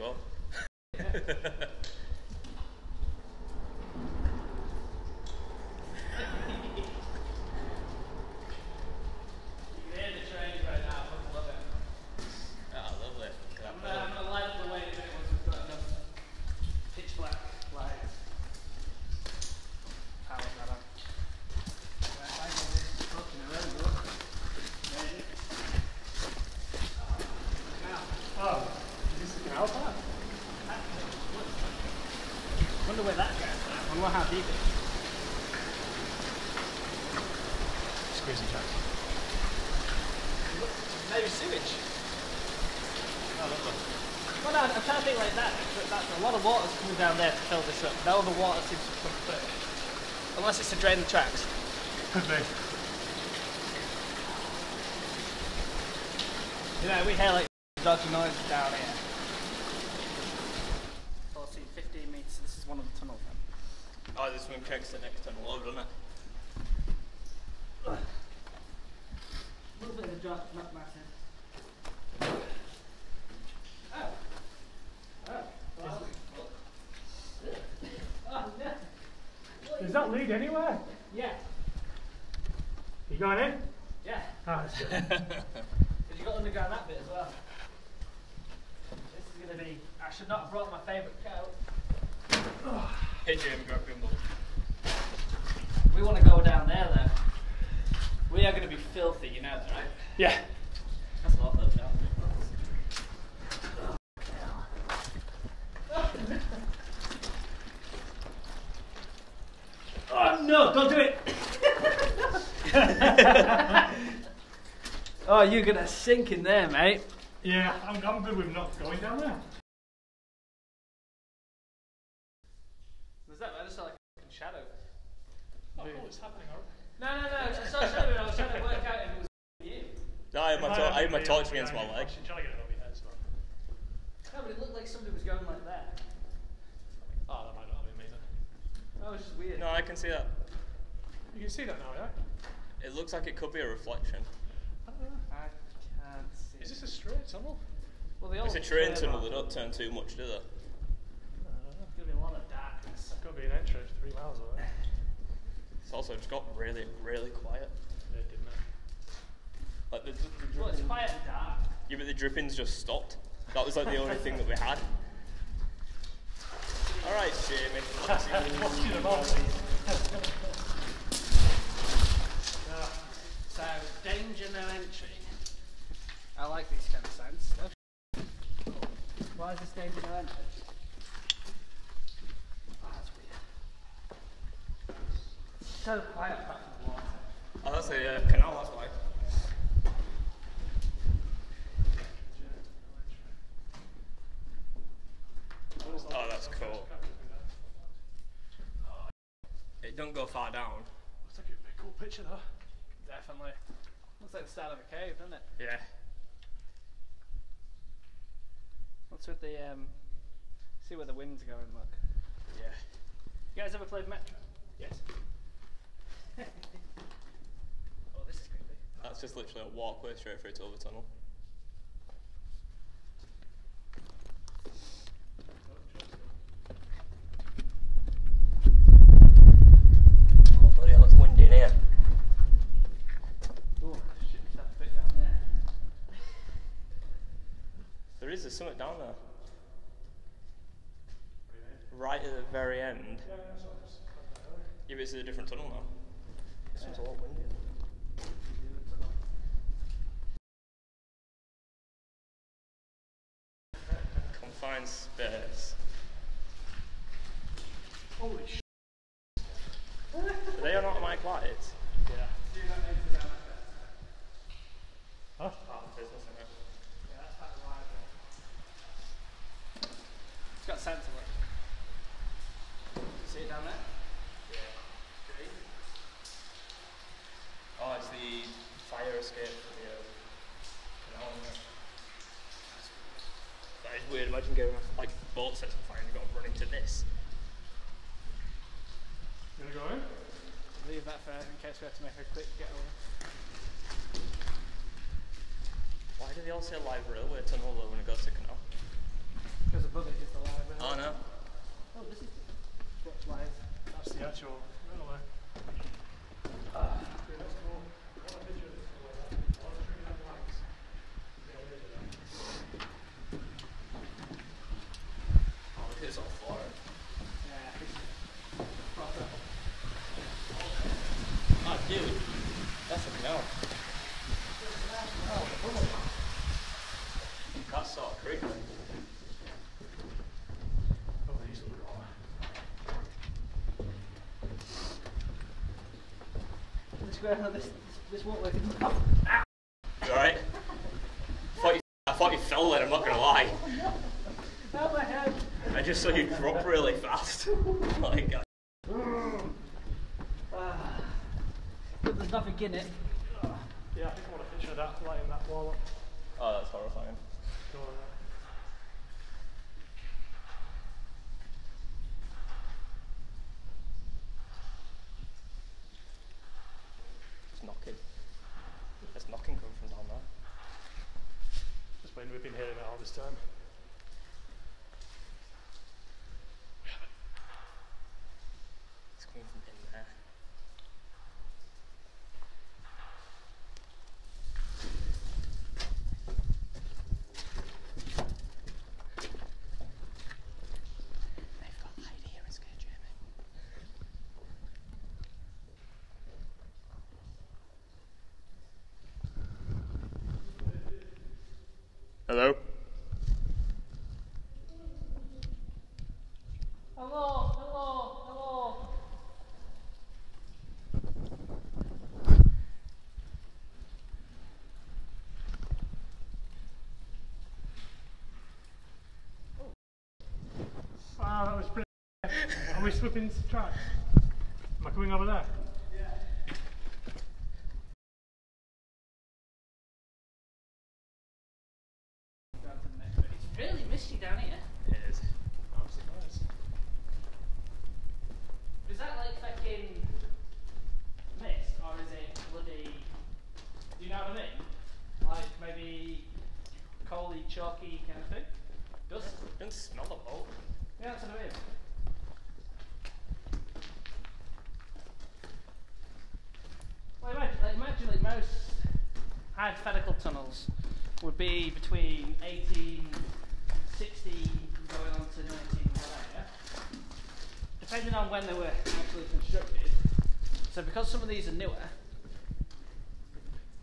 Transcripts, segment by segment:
well. You can hear the trains right now. I love it. Ah, lovely. Look at I'm that gonna, I'm film. gonna light up the way in a minute once we've got enough pitch black lights. Power that on. Right, I can just fucking around, look. Ready? Now, Oh, is this the canal path? wonder where that goes. I wonder how deep it is. Squeezing track. Maybe sewage. Oh, lovely. Well, no, I'm trying to think like that. That's a lot of water's coming down there to fill this up. No the water seems to come through. Unless it's to drain the tracks. Could be. You know, we hear like dodgy noises down here. Oh, see, 15 metres. This is one of the tunnels then. Oh, this one connects to the next tunnel over, doesn't it? A little bit of a drop, not massive. Oh. Oh. Well. Oh, no. Does that lead anywhere? Yeah. You going in? Yeah. Ah, that's good. Because you got underground that bit as well. This is going to be. I should not have brought my favourite coat. Hey, Jamie, grab Grimble. We want to go down there though. We are going to be filthy, you know that, right? yeah. That's a lot though, down Oh no, don't do it! You're gonna sink in there, mate. Yeah, I'm, I'm good with not going down there. Was that? I just saw like a fucking shadow. Oh, cool, it's happening already. No, no, no. I saw a shadow and I was trying to work out if it was you. No, I had my, to- I had my torch against my leg. Actually, trying to get it over your head, so. No, but it looked like somebody was going like that. Oh, that might not have been me then. That was just weird. No, I can see that. You can see that now, yeah? It looks like it could be a reflection. I don't know. I can't see. Is this a straight tunnel? Well, they It's a train tunnel, off. they don't turn too much, do they? There's gonna be a lot of darkness. It's got to be an entrance three miles away. It's also just got really, really quiet. Yeah, didn't it? Like the, the, the Well, it's quiet and dark. Yeah, but the drippings just stopped. That was like the only thing that we had. All right, Jamie. Watching them all. So, danger no entry. I like these kind of signs. Oh, Why is this danger no entry? Oh, that's weird. So quiet apart from the water. Oh, that's a uh, canal, that's why. Oh, that's cool. It don't go far down. Looks like a big cool picture though. Definitely. Looks like the start of a cave, doesn't it? Yeah. What's with the um? See where the wind's going. Look. Yeah. You guys ever played Metro? Yes. Oh, this is creepy. That's just literally a walkway straight through to the tunnel. Oh, bloody hell, it's windy in here. Oh shit! That bit down there. There is, there's something down there. Right at the very end. Yeah, but it's a different tunnel now. This one's a lot windier. Confined space. Holy sh! Are they on automatic lights? Yeah. Huh? Half the business in it. Yeah, that's part of the library. It's got sense of it. See it down there? Oh, it's the fire escape for the uh, canal, isn't? That is weird. Imagine going like boat sets on fire and you've got to run into this. You gonna go in? Leave that for in case we have to make a quick getaway. Why do they all say live railway tunnel though when it goes to canal? Because above it is the library. Oh no. Oh, this is watch lines. That's the actual railway. Oh, look at this all floor. Yeah, this is proper. Oh, dude. That's a no. Oh. This, this, won't work. Oh, alright? I thought you fell there, I'm not gonna lie. ow, my head. I just saw you drop really fast. like, uh, Ah. But there's nothing in it. Yeah, I think I want a picture of that lighting that wall up. oh, that's It's knocking. It's knocking coming from down there. Just when we've been hearing it all this time. It's coming from in there. They've got hide here and scare Jamie. Hello? Hello, hello, hello. Wow, that was pretty. Are we slipping tracks? Am I coming over there? It's really misty down here. It is. I'm surprised. Is that like fucking mist or is it bloody? Do you know what I mean? Like maybe coaly, chalky kind of thing. Dust. You can smell the boat. Yeah, that's what I mean. Well, imagine, like, imagine like most hypothetical tunnels would be between 1860 going on to 19 depending on when they were actually constructed. So because some of these are newer,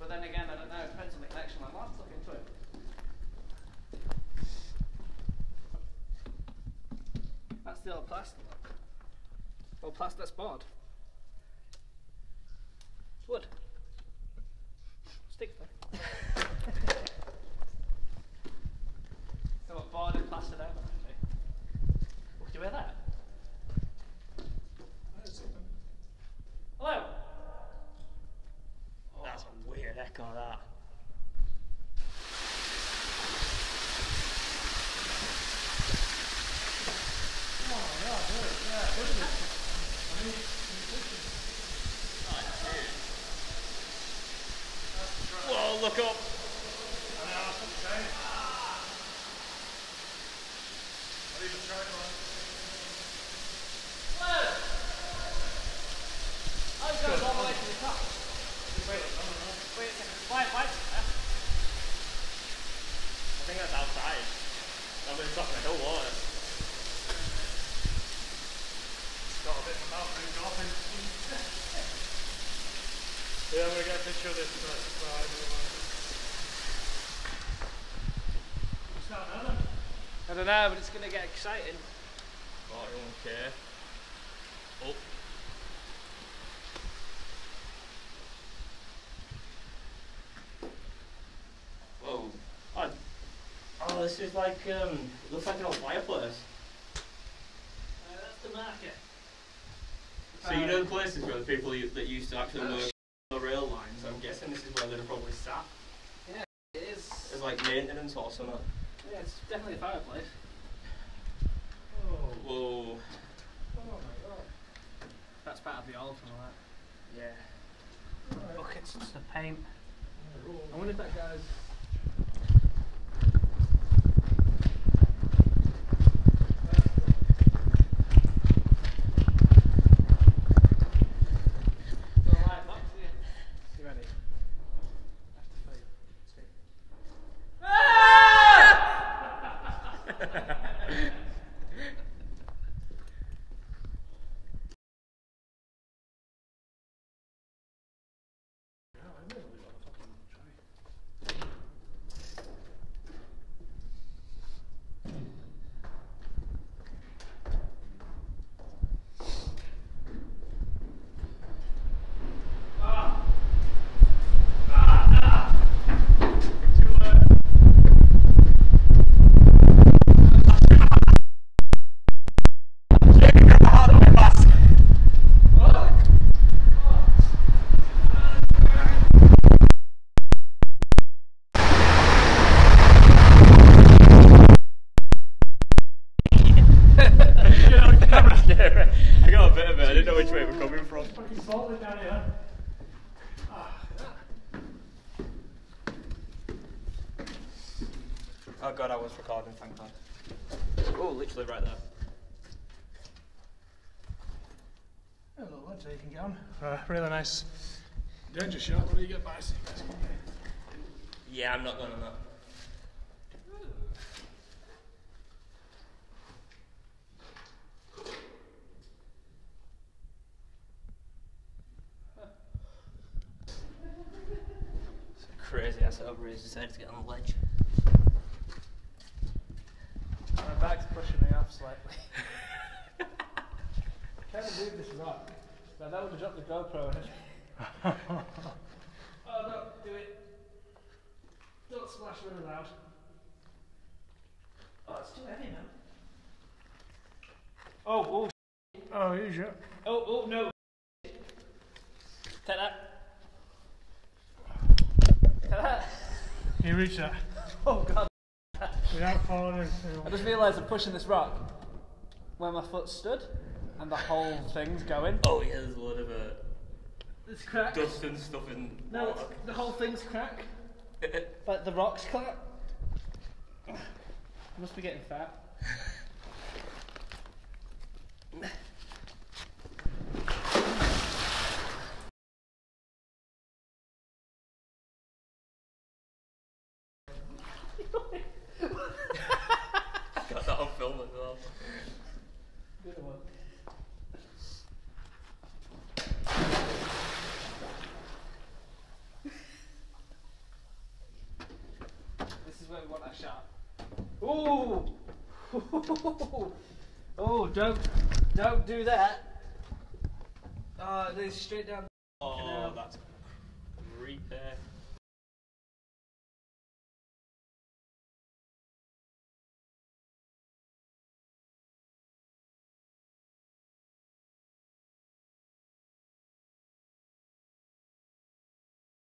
but then again, I don't know, it depends on the connection line. Let's look into it. That's the old look. Old plaster, that's. It's wood. Stick though. so what, board and plastered over, actually. Would you wear that? Hello? That's a weird echo, that. Whoa, look up! Hello? Oh, it goes all the way to the top. Wait, wait a second. Why, why? Uh, I think that's outside. I'm in top of the hill water. Got a bit of a mouth moved off in. yeah, I'm gonna get a picture of this first. Right, What's that now then? I don't know, but it's going to get exciting. Oh, I don't care. Oh. Whoa. Oh, oh, this is like, um, looks like an old fireplace. Uh, that's the marker. So you know the places where the people u- that used to actually work on the rail lines, I'm guessing this is where they'd have probably sat. Yeah, it is. It's like maintenance or something. Yeah, it's definitely a fireplace. Oh, Whoa. oh my god. That's part of the old from that. Yeah. Buckets and stuff, paint. Oh, I wonder if that guy's. Oh god, I was recording, thank god. Oh, literally right there. A little ledge there you can get on. Uh, really nice. Danger shot, what do you get by Yeah, I'm not going on that. It's a crazy ass over his decided to get on the ledge. My back's pushing me off slightly. Can't believe this rock. Now that would have dropped the GoPro in it. oh, don't do it. Don't splash really loud. Oh, it's too heavy now. Oh, oh, Oh, here's your. oh, oh, no. Take that. Take that. You reach that Oh, God. Without falling in. I just realised I'm pushing this rock where my foot stood, and the whole thing's going. Oh yeah, there's a lot of uh, It's cracked. dust and stuff in No, it's, the whole thing's cracked. Like the rock's cracked. Must be getting fat. Got that on film as well. Good one. This is where we want our shot. Ooh! Oh, don't, don't do that. Uh, it is straight down.